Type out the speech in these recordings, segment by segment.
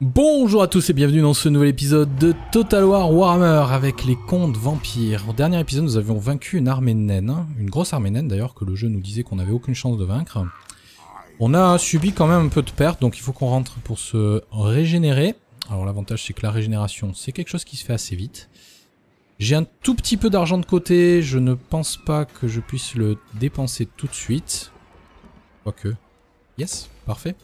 Bonjour à tous et bienvenue dans ce nouvel épisode de Total War Warhammer avec les contes vampires. Au dernier épisode, nous avions vaincu une armée naine, une grosse armée naine d'ailleurs, que le jeu nous disait qu'on n'avait aucune chance de vaincre. On a subi quand même un peu de pertes, donc il faut qu'on rentre pour se régénérer. Alors l'avantage c'est que la régénération, c'est quelque chose qui se fait assez vite. J'ai un tout petit peu d'argent de côté, je ne pense pas que je puisse le dépenser tout de suite. Quoique. Yes, parfait.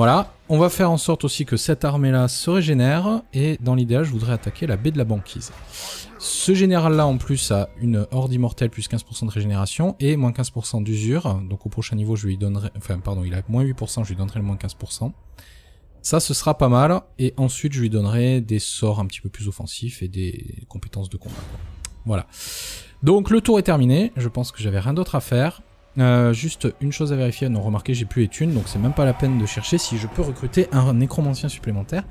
Voilà, on va faire en sorte aussi que cette armée-là se régénère, et dans l'idéal, je voudrais attaquer la baie de la banquise. Ce général-là, en plus, a une horde immortelle plus 15% de régénération, et moins 15% d'usure, donc au prochain niveau, je lui donnerai... Enfin, pardon, il a moins 8%, je lui donnerai le moins 15%. Ça, ce sera pas mal, et ensuite, je lui donnerai des sorts un petit peu plus offensifs et des compétences de combat. Voilà. Donc, le tour est terminé, je pense que j'avais rien d'autre à faire. Euh, juste une chose à vérifier, non remarquez j'ai plus les thunes, donc c'est même pas la peine de chercher si je peux recruter un nécromancien supplémentaire,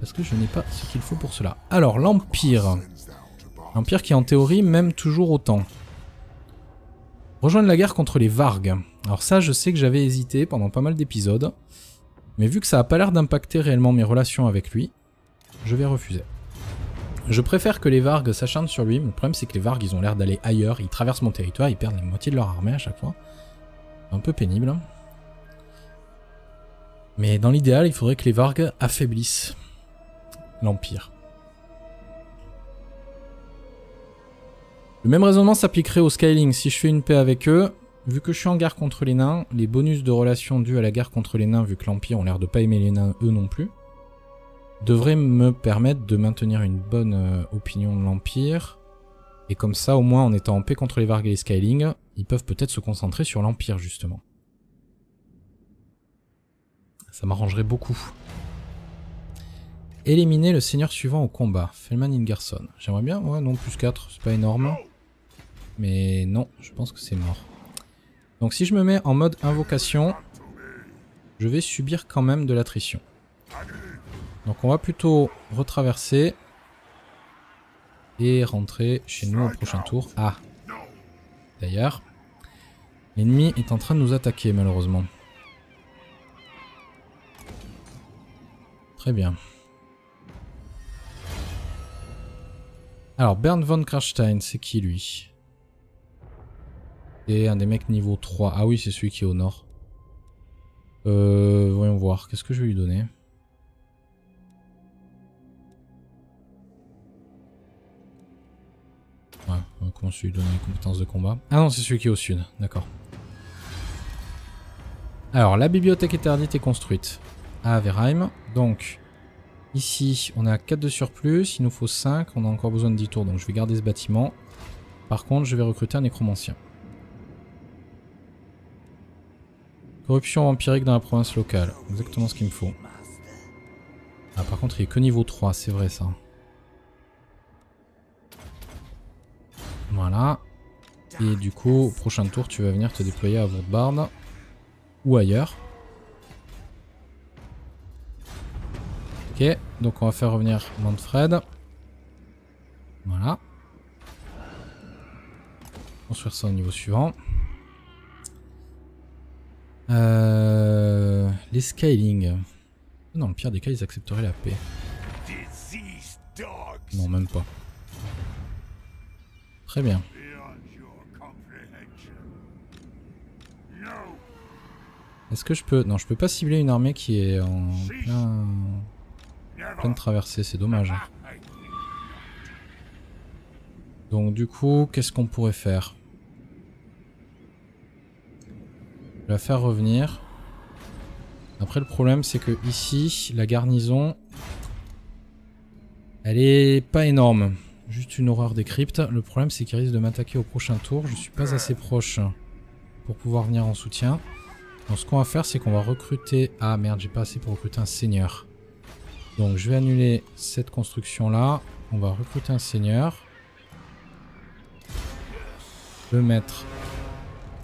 parce que je n'ai pas ce qu'il faut pour cela. Alors l'Empire. L'Empire qui en théorie m'aime toujours autant. Rejoindre la guerre contre les Vargs. Alors ça je sais que j'avais hésité pendant pas mal d'épisodes, mais vu que ça a pas l'air d'impacter réellement mes relations avec lui, je vais refuser. Je préfère que les Vargs s'acharnent sur lui, mais le problème c'est que les Vargs ils ont l'air d'aller ailleurs, ils traversent mon territoire, ils perdent la moitié de leur armée à chaque fois. Un peu pénible. Mais dans l'idéal, il faudrait que les Vargs affaiblissent l'Empire. Le même raisonnement s'appliquerait au scaling. Si je fais une paix avec eux, vu que je suis en guerre contre les nains, les bonus de relation dus à la guerre contre les nains, vu que l'Empire ont l'air de pas aimer les nains eux non plus, devrait me permettre de maintenir une bonne euh, opinion de l'Empire. Et comme ça, au moins, en étant en paix contre les Vargs et Skyling, ils peuvent peut-être se concentrer sur l'Empire, justement. Ça m'arrangerait beaucoup. Éliminer le seigneur suivant au combat. Felman Ingerson. J'aimerais bien, ouais, non, plus 4, c'est pas énorme. Mais non, je pense que c'est mort. Donc si je me mets en mode invocation, je vais subir quand même de l'attrition. Donc on va plutôt retraverser et rentrer chez nous au prochain tour. Ah D'ailleurs, l'ennemi est en train de nous attaquer malheureusement. Très bien. Alors, Bernd von Krachstein, c'est qui lui? C'est un des mecs niveau 3. Ah oui, c'est celui qui est au nord. Euh, voyons voir. Qu'est-ce que je vais lui donner? Comment je lui donner les compétences de combat Ah non, c'est celui qui est au sud, d'accord. Alors, la bibliothèque interdite est construite à Averheim. Donc, ici, on a 4 de surplus. Il nous faut 5. On a encore besoin de 10 tours, donc je vais garder ce bâtiment. Par contre, je vais recruter un nécromancien. Corruption empirique dans la province locale. Exactement ce qu'il me faut. Ah, par contre, il est que niveau 3, c'est vrai ça. Voilà. Et du coup, au prochain tour, tu vas venir te déployer à Woodbard. Ou ailleurs. Ok, donc on va faire revenir Manfred. Voilà. Construire ça au niveau suivant. Euh, les scaling. Non, le pire des cas, ils accepteraient la paix. Non, même pas. Très bien. Est-ce que je peux... Non, je peux pas cibler une armée qui est en plein... pleine traversée, c'est dommage. Donc du coup, qu'est-ce qu'on pourrait faire? La faire revenir. Après le problème c'est que ici, la garnison, elle est pas énorme. Juste une horreur des cryptes. Le problème c'est qu'il risque de m'attaquer au prochain tour. Je suis pas assez proche pour pouvoir venir en soutien. Donc ce qu'on va faire c'est qu'on va recruter... Ah merde j'ai pas assez pour recruter un seigneur. Donc je vais annuler cette construction là. On va recruter un seigneur. Le mettre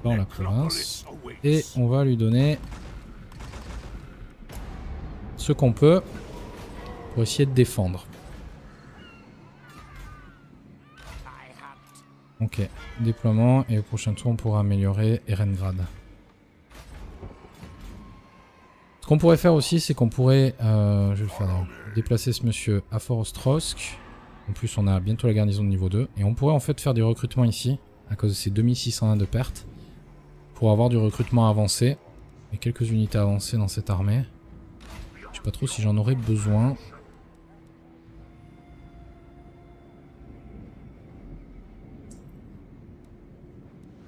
dans la province. Et on va lui donner ce qu'on peut pour essayer de défendre. Ok, déploiement et au prochain tour on pourra améliorer Erengrad. Ce qu'on pourrait faire aussi, c'est qu'on pourrait... Euh, je vais le faire Déplacer ce monsieur à Forostrosk. En plus, on a bientôt la garnison de niveau 2. Et on pourrait en fait faire du recrutement ici, à cause de ces 2601 de pertes. Pour avoir du recrutement avancé. Et quelques unités avancées dans cette armée. Je sais pas trop si j'en aurais besoin.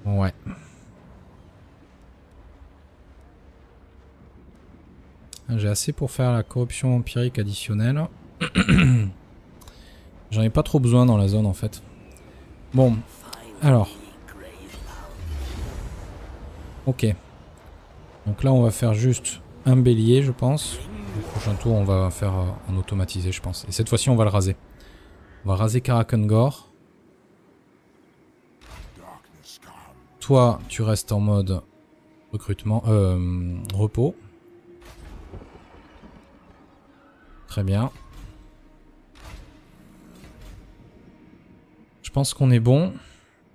Ouais. J'ai assez pour faire la corruption empirique additionnelle. J'en ai pas trop besoin dans la zone en fait. Bon, alors. Ok. Donc là on va faire juste un bélier je pense. Le prochain tour on va faire euh, en automatisé je pense. Et cette fois-ci on va le raser. On va raser Karakengor. Toi, tu restes en mode recrutement, euh, repos. Très bien. Je pense qu'on est bon.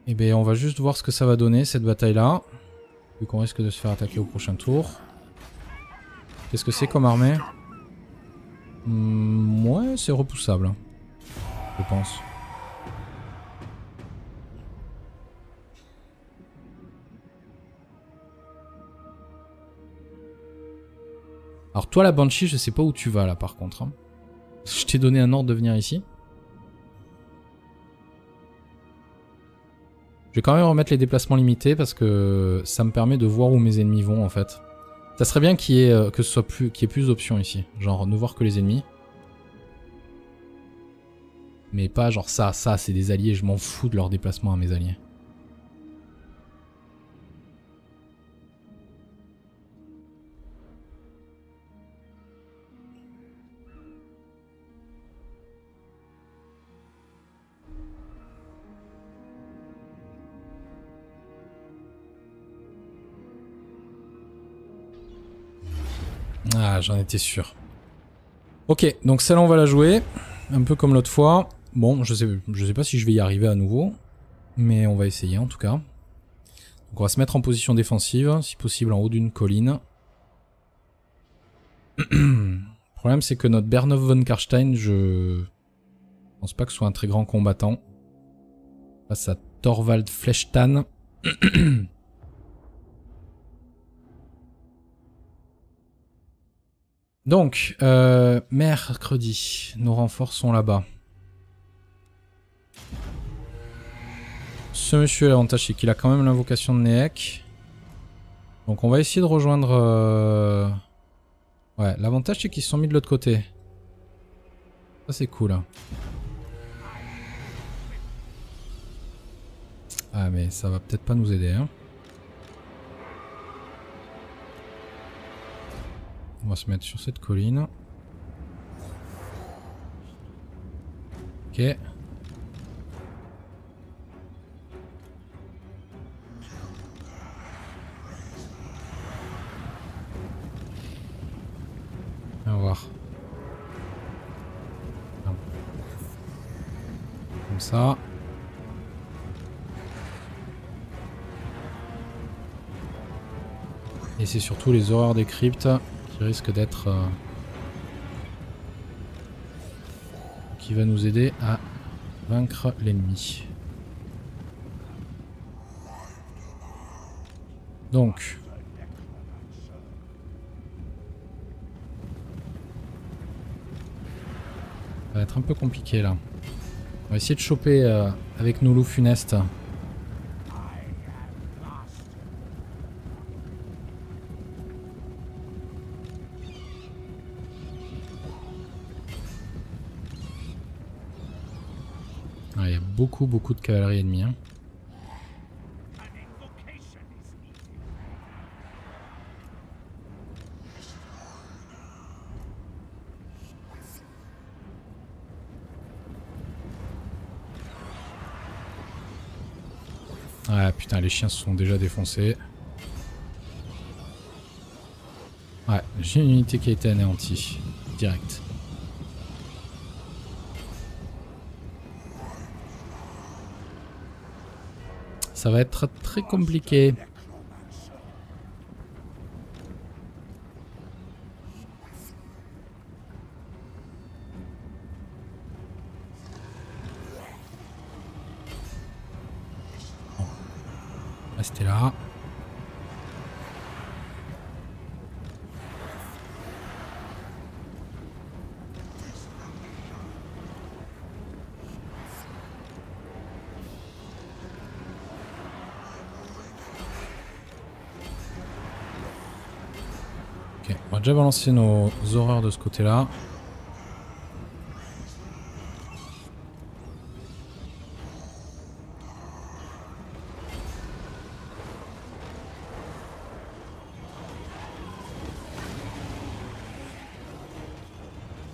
Et eh bien on va juste voir ce que ça va donner cette bataille là. Vu qu'on risque de se faire attaquer au prochain tour. Qu'est-ce que c'est comme armée? Hmm, Ouais c'est repoussable. Je pense. Alors toi la Banshee, je sais pas où tu vas là par contre. Hein. Je t'ai donné un ordre de venir ici. Je vais quand même remettre les déplacements limités parce que ça me permet de voir où mes ennemis vont en fait. Ça serait bien qu'il y ait, euh, que ce soit plus, qu'il ait plus d'options ici. Genre ne voir que les ennemis. Mais pas genre ça, ça c'est des alliés, je m'en fous de leur déplacement à mes alliés. Ah, j'en étais sûr. Ok, donc celle-là, on va la jouer. Un peu comme l'autre fois. Bon, je sais, je sais pas si je vais y arriver à nouveau. Mais on va essayer, en tout cas. Donc on va se mettre en position défensive, si possible en haut d'une colline. Le problème, c'est que notre Bernov von Karstein, je pense pas que ce soit un très grand combattant. Face à Thorvald Flechtan. Donc, euh, mercredi, nos renforts sont là-bas. Ce monsieur, l'avantage, c'est qu'il a quand même l'invocation de Neek. Donc on va essayer de rejoindre... Euh, ouais, l'avantage, c'est qu'ils se sont mis de l'autre côté. Ça, c'est cool. Hein. Ah, mais ça va peut-être pas nous aider, hein. On va se mettre sur cette colline. Ok. On va voir. Comme ça. Et c'est surtout les horreurs des cryptes qui risque d'être... Euh, qui va nous aider à vaincre l'ennemi. Donc... Ça va être un peu compliqué là. On va essayer de choper euh, avec nos loups funestes beaucoup, beaucoup de cavalerie ennemie. Hein. Ah putain, les chiens se sont déjà défoncés. Ouais, j'ai une unité qui a été anéantie. Direct. Ça va être très compliqué. On va déjà balancer nos horreurs de ce côté-là.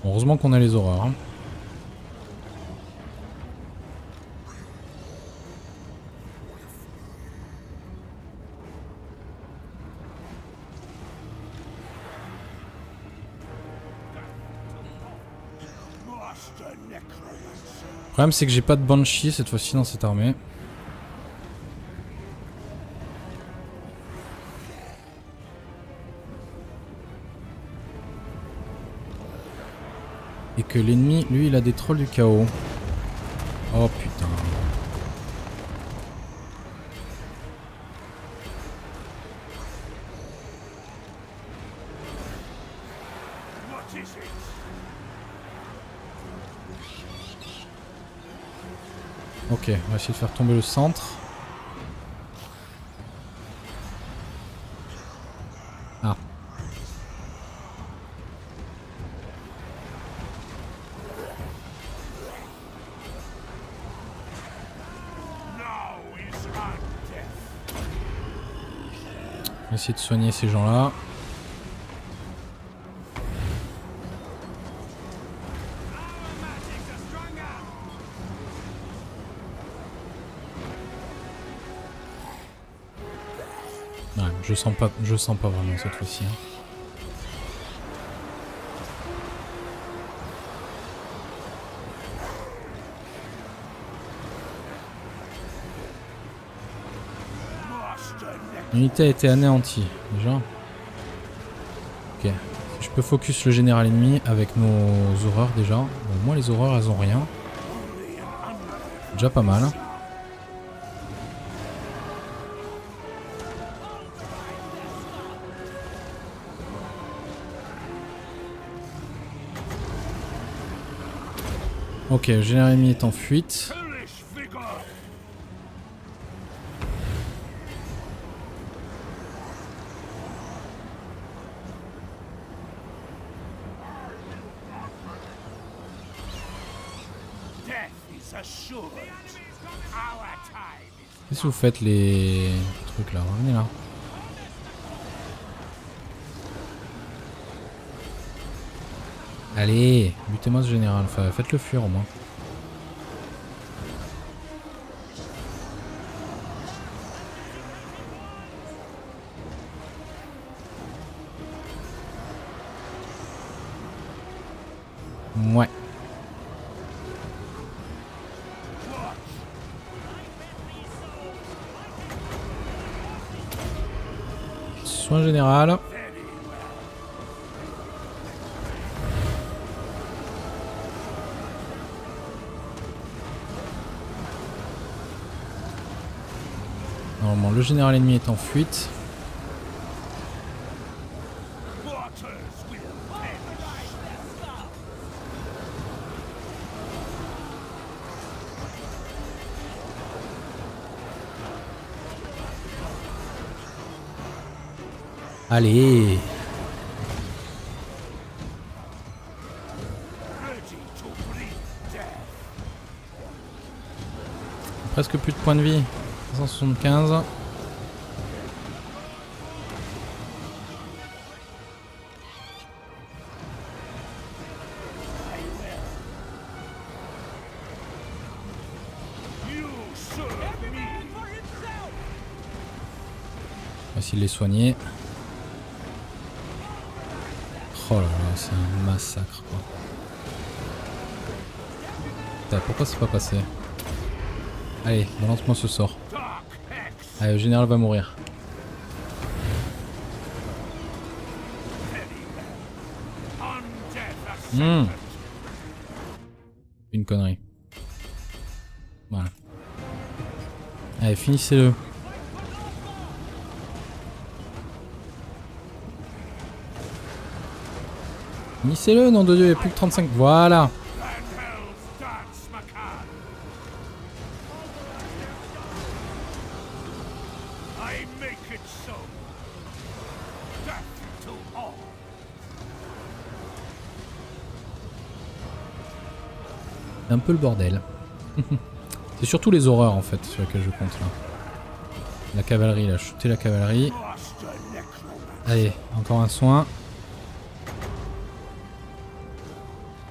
Heureusement qu'on a les horreurs. Problème c'est que j'ai pas de Banshee cette fois-ci dans cette armée. Et que l'ennemi, lui, il a des trolls du chaos. Oh putain. On va essayer de faire tomber le centre. Ah. On va essayer de soigner ces gens-là. Je sens pas, sens pas vraiment cette fois-ci. hein. L'unité a été anéantie, déjà. Ok. Je peux focus le général ennemi avec nos horreurs déjà. Bon, moi les horreurs elles ont rien. Déjà pas mal. Ok, ennemi est en fuite. Qu'est-ce que vous faites les trucs là? Revenez là. Allez, butez-moi ce général. Enfin, faites-le fuir au moins. Ouais. Soin général. Le général ennemi est en fuite. Allez. Presque plus de points de vie. 175. Essayer les soigner. Oh là là, c'est un massacre quoi. Putain, pourquoi c'est pas passé? Allez, balance-moi ce sort. Allez, le général va mourir. Ascendant. Une connerie. Voilà. Allez, finissez-le. Finissez-le, nom de Dieu, il n'y a plus que 35. Voilà. Un peu le bordel. C'est surtout les horreurs en fait sur lesquelles je compte là. La cavalerie là, shooter la cavalerie. Allez, encore un soin.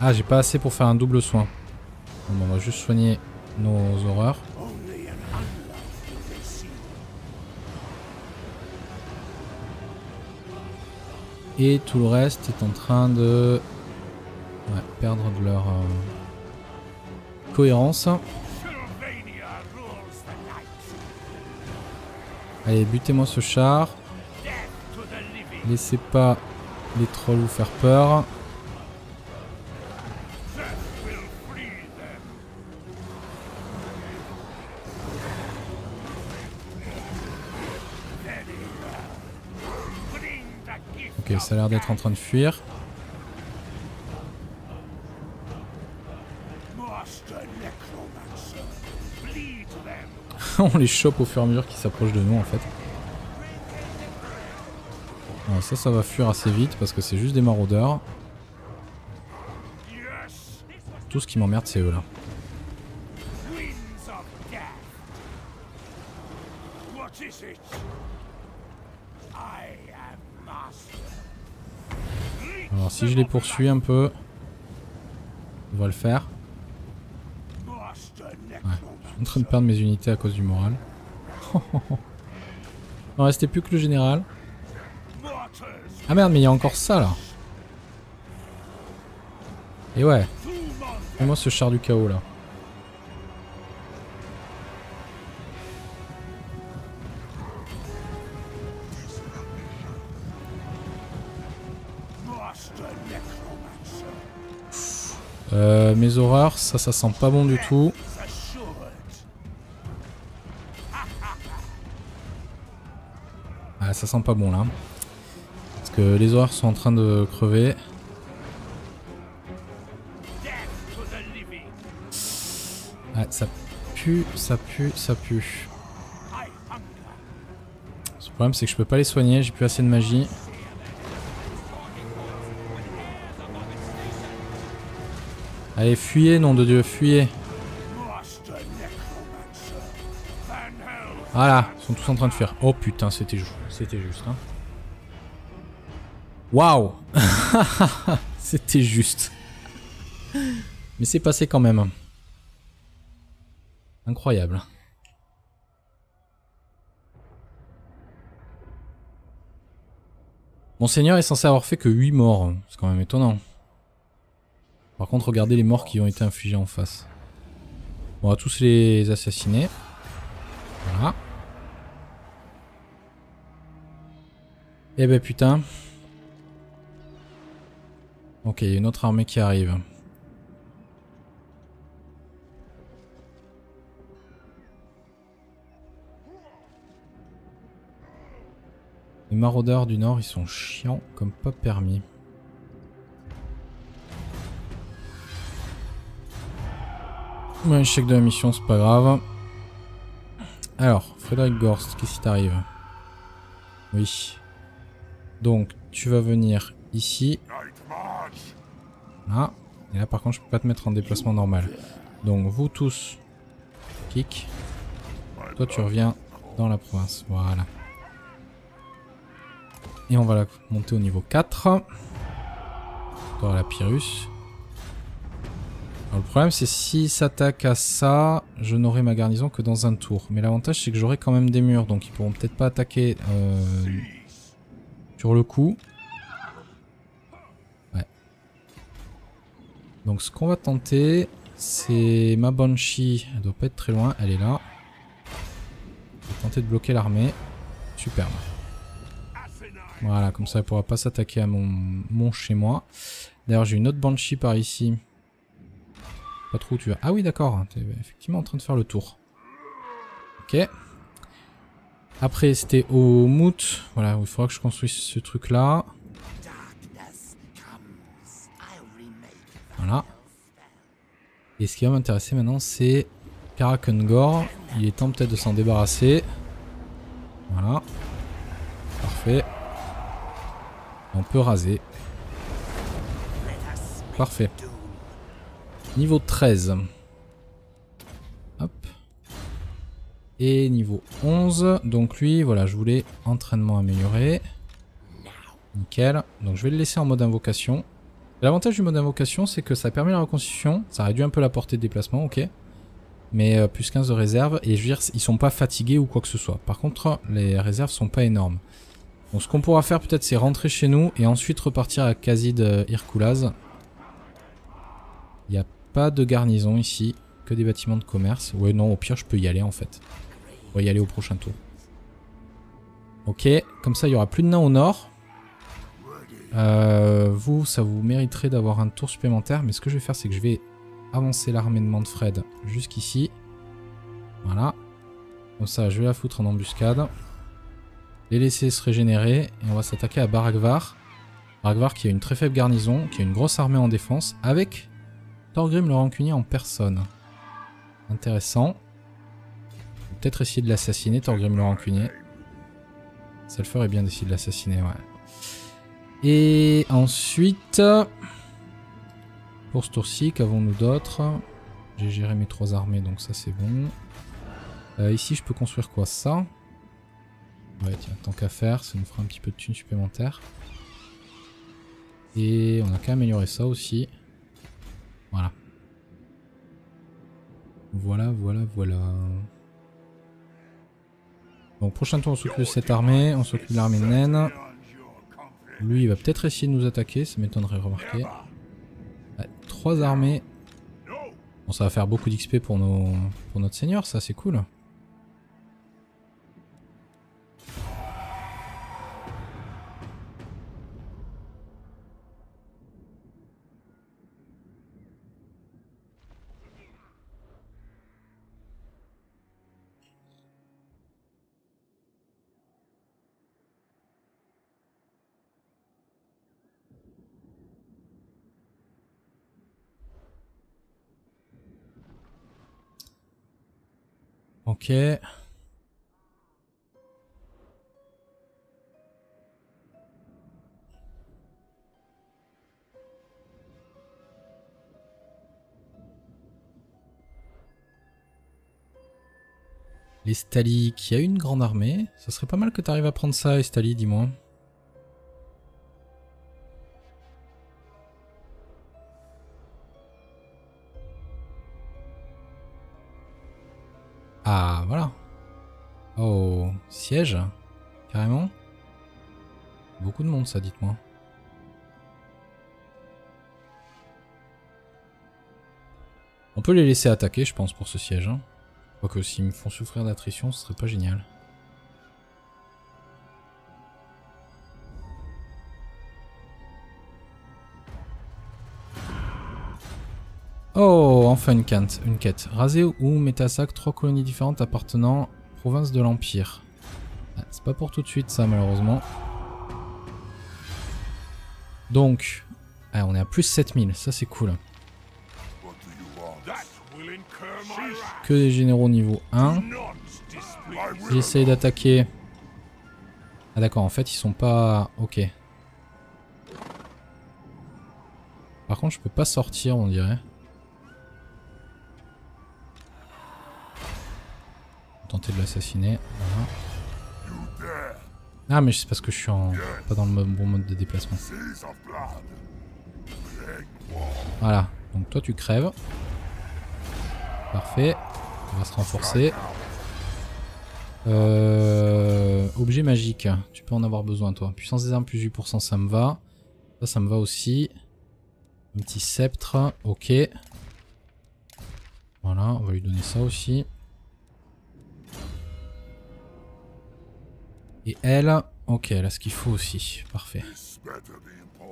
Ah, j'ai pas assez pour faire un double soin. On va juste soigner nos horreurs. Et tout le reste est en train de ouais, perdre de leur euh, cohérence. Allez, butez-moi ce char. Laissez pas les trolls vous faire peur. Ça a l'air d'être en train de fuir. On les chope au fur et à mesure qu'ils s'approchent de nous en fait. Ça, ça va fuir assez vite parce que c'est juste des maraudeurs. Tout ce qui m'emmerde, c'est eux là. Les poursuis un peu, on va le faire. Je suis en train de perdre mes unités à cause du moral. Il restait plus que le général. Ah merde, mais il y a encore ça là. Et ouais, months. fais-moi ce char du chaos là. Euh, mes horreurs, ça, ça sent pas bon du tout. Ah, ça sent pas bon là. Parce que les horreurs sont en train de crever. Ah, ça pue, ça pue, ça pue. Le problème, c'est que je peux pas les soigner, j'ai plus assez de magie. Allez, fuyez, nom de Dieu, fuyez. Voilà, ils sont tous en train de fuir. Oh putain, c'était ju- c'était juste. Hein. Waouh C'était juste. Mais c'est passé quand même. Incroyable. Monseigneur est censé avoir fait que 8 morts. C'est quand même étonnant. Par contre, regardez les morts qui ont été infligés en face. On va tous les assassiner. Voilà. Eh ben putain. Ok, il y a une autre armée qui arrive. Les maraudeurs du nord, ils sont chiants comme pas permis. Ouais, échec de la mission, c'est pas grave. Alors, Frédéric Gorst, qu'est-ce qui t'arrive? Oui. Donc, tu vas venir ici. Là. Et là, par contre, je peux pas te mettre en déplacement normal. Donc, vous tous, kick. Toi, tu reviens dans la province. Voilà. Et on va la monter au niveau 4. Toi, la Pyrrhus. Le problème, c'est s'il s'attaque à ça, je n'aurai ma garnison que dans un tour. Mais l'avantage, c'est que j'aurai quand même des murs, donc ils pourront peut-être pas attaquer euh, sur le coup. Ouais. Donc, ce qu'on va tenter, c'est ma Banshee. Elle doit pas être très loin, elle est là. Je vais tenter de bloquer l'armée. Superbe. Voilà, comme ça elle pourra pas s'attaquer à mon, mon chez moi. D'ailleurs, j'ai une autre Banshee par ici. Pas trop où tu vas. Ah oui, d'accord. T'es effectivement en train de faire le tour. Ok. Après, c'était au Moot. Voilà, il faudra que je construise ce truc-là. Voilà. Et ce qui va m'intéresser maintenant, c'est Karakengor. Il est temps peut-être de s'en débarrasser. Voilà. Parfait. On peut raser. Parfait. Niveau 13. Hop. Et niveau 11. Donc lui, voilà, je voulais entraînement amélioré. Nickel. Donc je vais le laisser en mode invocation. L'avantage du mode invocation, c'est que ça permet la reconstitution. Ça réduit un peu la portée de déplacement, ok. Mais euh, plus 15 de réserve. Et je veux dire, ils sont pas fatigués ou quoi que ce soit. Par contre, les réserves sont pas énormes. Donc ce qu'on pourra faire peut-être, c'est rentrer chez nous et ensuite repartir à Kazid euh, Irkulaz. Il n'y a pas de garnison ici. Que des bâtiments de commerce. Ouais, non, au pire, je peux y aller en fait. On va y aller au prochain tour. Ok, comme ça, il y aura plus de nains au nord. Euh, vous, ça vous mériterait d'avoir un tour supplémentaire. Mais ce que je vais faire, c'est que je vais avancer l'armée de Manfred jusqu'ici. Voilà. Comme ça, je vais la foutre en embuscade. Les laisser se régénérer. Et on va s'attaquer à Baragvar. Baragvar qui a une très faible garnison, qui a une grosse armée en défense, avec Thorgrim le rancunier en personne. Intéressant. Peut-être essayer de l'assassiner, Thorgrim le rancunier. Ça le ferait bien d'essayer de l'assassiner, ouais. Et ensuite, pour ce tour-ci, qu'avons-nous d'autre? J'ai géré mes trois armées, donc ça c'est bon. Euh, ici, je peux construire quoi Ça? Ouais, tiens, tant qu'à faire, ça nous fera un petit peu de thunes supplémentaires. Et on a qu'à améliorer ça aussi. Voilà. Voilà, voilà, voilà. Donc prochain tour on s'occupe de cette armée, on s'occupe de l'armée naine. Lui il va peut-être essayer de nous attaquer, ça m'étonnerait remarquer. Trois armées. Bon ça va faire beaucoup d'XP pour, nos... pour notre seigneur, ça c'est cool. Ok. Qui a une grande armée. Ça serait pas mal que tu arrives à prendre ça, Estali, dis-moi. Siège Carrément Beaucoup de monde, ça, dites-moi. On peut les laisser attaquer, je pense, pour ce siège. Hein. Quoique, s'ils me font souffrir d'attrition, ce serait pas génial. Oh, enfin une quête. Une quête. Raser ou mettez à sac trois colonies différentes appartenant province de l'Empire. C'est pas pour tout de suite ça malheureusement. Donc, ah, on est à plus 7000, ça c'est cool. Que des généraux niveau 1. J'essaye d'attaquer. Ah d'accord, en fait ils sont pas... Ok. Par contre je peux pas sortir on dirait. tenter de l'assassiner. Ah mais c'est parce que je suis en... pas dans le bon mode de déplacement. Voilà, donc toi tu crèves. Parfait. On va se renforcer. Euh... Objet magique. Tu peux en avoir besoin toi. Puissance des armes plus 8% ça me va. Ça, ça me va aussi. Un petit sceptre. Ok. Voilà, on va lui donner ça aussi. Et elle, ok, elle a ce qu'il faut aussi. Parfait.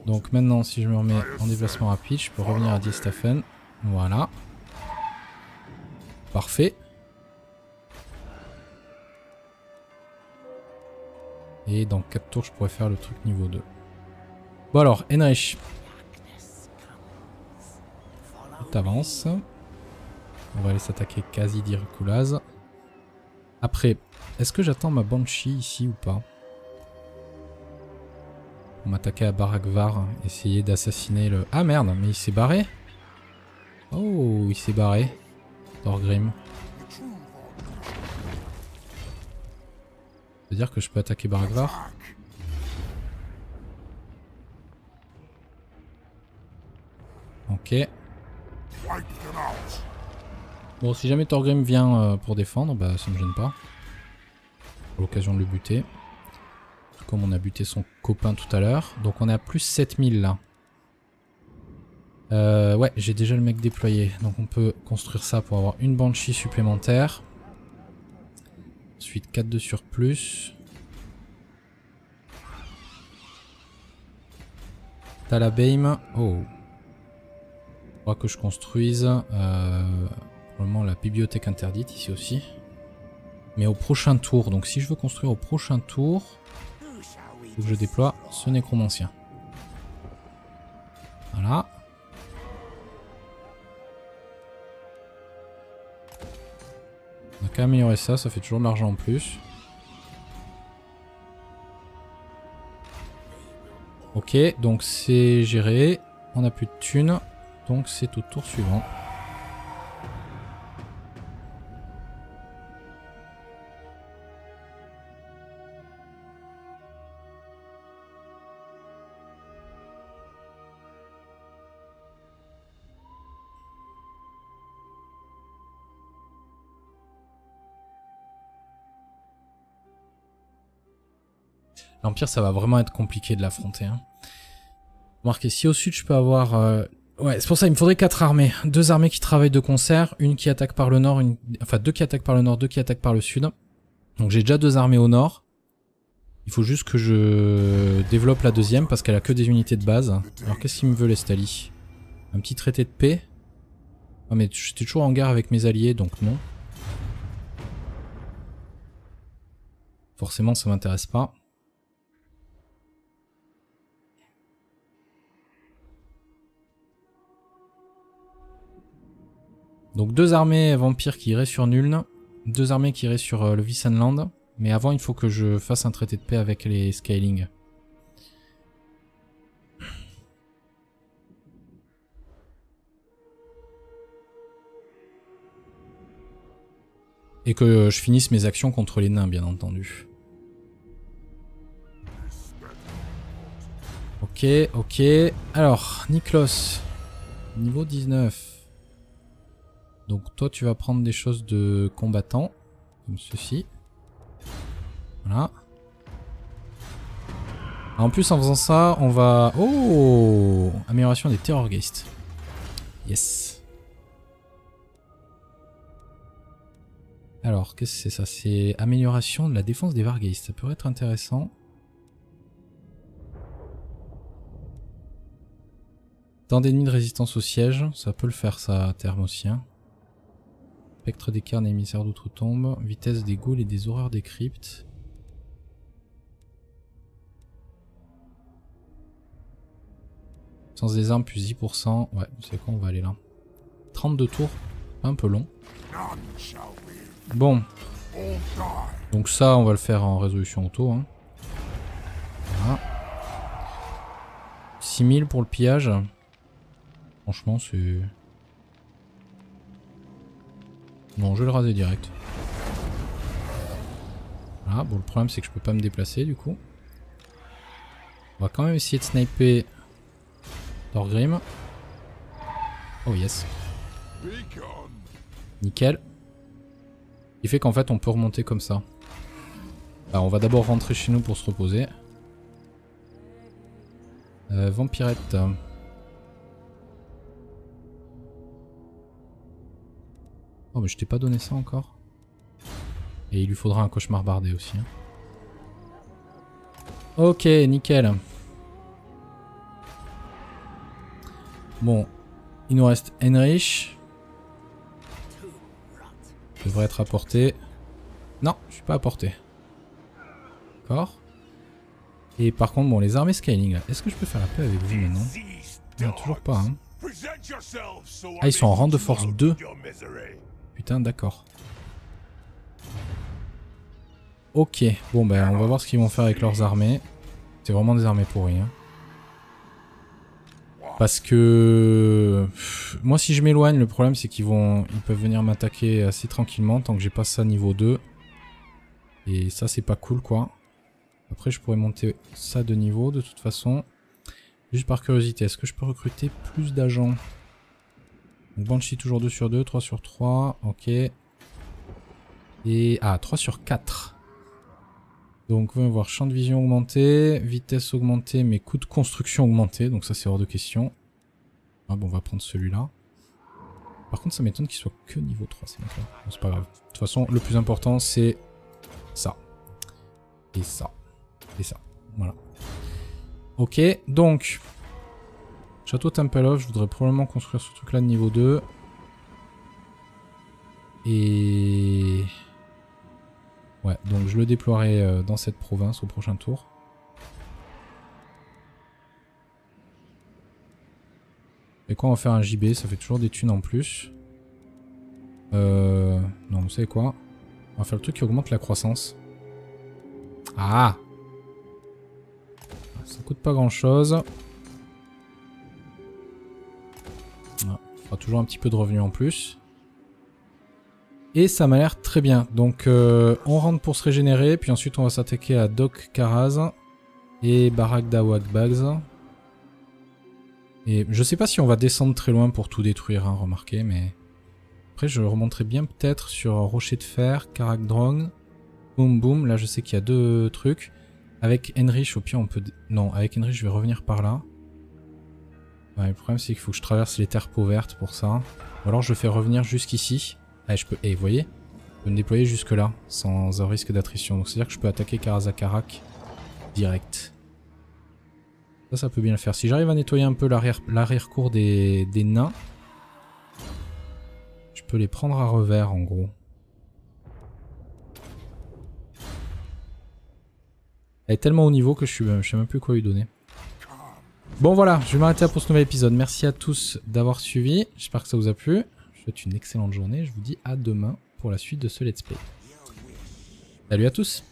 Donc maintenant, si je me remets en déplacement rapide, je peux revenir à Diestafen. Voilà. Parfait. Et dans 4 tours, je pourrais faire le truc niveau 2. Bon alors, Enrich. t'avances. On va aller s'attaquer quasi d'Irikulaz. Après, est-ce que j'attends ma Banshee ici ou pas? On m'attaquer à Barakvar, essayer d'assassiner le... Ah merde, mais il s'est barré? Oh, il s'est barré. Thorgrim. C'est-à-dire que je peux attaquer Barakvar Ok. Bon, si jamais Thorgrim vient euh, pour défendre, bah ça me gêne pas. L'occasion de le buter. Comme on a buté son copain tout à l'heure. Donc on est à plus 7000 là. Euh, ouais, j'ai déjà le mec déployé. Donc on peut construire ça pour avoir une Banshee supplémentaire. Ensuite 4 de surplus. T'as la. Oh. Faudra que je construise. Euh, pour le moment la bibliothèque interdite ici aussi. Mais au prochain tour. Donc si je veux construire au prochain tour, que je déploie ce nécromancien. Voilà. On a qu'à améliorer ça, ça fait toujours de l'argent en plus. Ok, donc c'est géré. On n'a plus de thunes. Donc c'est au tour suivant. L'Empire, ça va vraiment être compliqué de l'affronter. Hein. Remarquez, si au sud, je peux avoir... Euh, ouais, c'est pour ça, il me faudrait quatre armées. Deux armées qui travaillent de concert, une qui attaque par le nord, enfin deux qui attaquent par le nord, deux qui attaquent par le sud. Donc j'ai déjà deux armées au nord. Il faut juste que je développe la deuxième parce qu'elle a que des unités de base. Alors qu'est-ce qu'il me veut l'Estali Un petit traité de paix? Ah mais j'étais toujours en guerre avec mes alliés donc non. Forcément ça m'intéresse pas. Donc deux armées vampires qui iraient sur Nuln, deux armées qui iraient sur euh, le Vissenland, mais avant il faut que je fasse un traité de paix avec les Scaling. Et que je finisse mes actions contre les nains, bien entendu. Ok, ok. Alors, Niklos. Niveau 19. Donc toi tu vas prendre des choses de combattant, comme ceci. Voilà. En plus en faisant ça, on va... Oh Amélioration des Terrorgeist. Yes. Alors, qu'est-ce que c'est ça? C'est amélioration de la défense des Vargeist. Ça pourrait être intéressant. Tant d'ennemis de résistance au siège, ça peut le faire ça à terme aussi. Hein. Spectre des carnes émissaires d'outre-tombe. Vitesse des ghouls et des horreurs des cryptes. Sans des armes plus 10%. Ouais, c'est quoi, on va aller là. 32 tours, un peu long. Bon. Donc ça, on va le faire en résolution auto. Hein. Voilà. 6000 pour le pillage. Franchement, c'est... Non, je vais le raser direct. Voilà, bon le problème c'est que je peux pas me déplacer du coup. On va quand même essayer de sniper Thorgrim. Oh yes. Nickel. Il fait qu'en fait on peut remonter comme ça. Alors on va d'abord rentrer chez nous pour se reposer. Euh, vampirette. Oh mais je t'ai pas donné ça encore. Et il lui faudra un cauchemar bardé aussi. Hein. Ok, nickel. Bon, il nous reste Enrich. Je devrais être apporté. Non, je suis pas apporté. D'accord. Et par contre, bon, les armées scaling, est-ce que je peux faire la paix avec vous maintenant? Non, toujours pas. Hein. Ah, ils sont en rang de force 2. D'accord. Ok, bon ben on va voir ce qu'ils vont faire avec leurs armées. C'est vraiment des armées pourries. Hein. Parce que... Moi si je m'éloigne, le problème c'est qu'ils vont... Ils peuvent venir m'attaquer assez tranquillement tant que j'ai pas ça niveau 2. Et ça c'est pas cool quoi. Après je pourrais monter ça de niveau de toute façon. Juste par curiosité, est-ce que je peux recruter plus d'agents? Donc Banshee toujours 2 sur 2, 3 sur 3, ok. Et... Ah, 3 sur 4. Donc voyons voir, champ de vision augmenté, vitesse augmentée, mais coût de construction augmenté, donc ça c'est hors de question. Ah bon, on va prendre celui-là. Par contre ça m'étonne qu'il soit que niveau 3, c'est d'accord. Bon, c'est pas grave. De toute façon, le plus important c'est ça. Et ça. Et ça. Voilà. Ok, donc... Château Tempelhof, je voudrais probablement construire ce truc là de niveau 2. Et... Ouais, donc je le déploierai euh, dans cette province au prochain tour. Et quoi, on va faire un JB, ça fait toujours des thunes en plus. Euh... Non, vous savez quoi? On va faire le truc qui augmente la croissance. Ah Ça coûte pas grand chose. Fera toujours un petit peu de revenus en plus. Et ça m'a l'air très bien. Donc euh, on rentre pour se régénérer, puis ensuite on va s'attaquer à Doc Karaz et Barak Dawagbags. Et je sais pas si on va descendre très loin pour tout détruire, hein, remarquez, mais... Après je remonterai bien peut-être sur Rocher de Fer, Karak Drong, Boum Boum, là je sais qu'il y a deux trucs. Avec Enrich, au pire on peut... Non, avec Enrich je vais revenir par là. Le problème c'est qu'il faut que je traverse les terres vertes pour ça. Ou alors je fais revenir jusqu'ici. Ah, je peux... Et vous voyez Je peux me déployer jusque là, sans un risque d'attrition. Donc c'est-à-dire que je peux attaquer Karazakarak direct. Ça, ça peut bien le faire. Si j'arrive à nettoyer un peu l'arrière-cour des, des nains, je peux les prendre à revers en gros. Elle est tellement haut niveau que je, suis, je sais même plus quoi lui donner. Bon voilà, je vais m'arrêter pour ce nouvel épisode. Merci à tous d'avoir suivi. J'espère que ça vous a plu. Je vous souhaite une excellente journée. Je vous dis à demain pour la suite de ce let's play. Salut à tous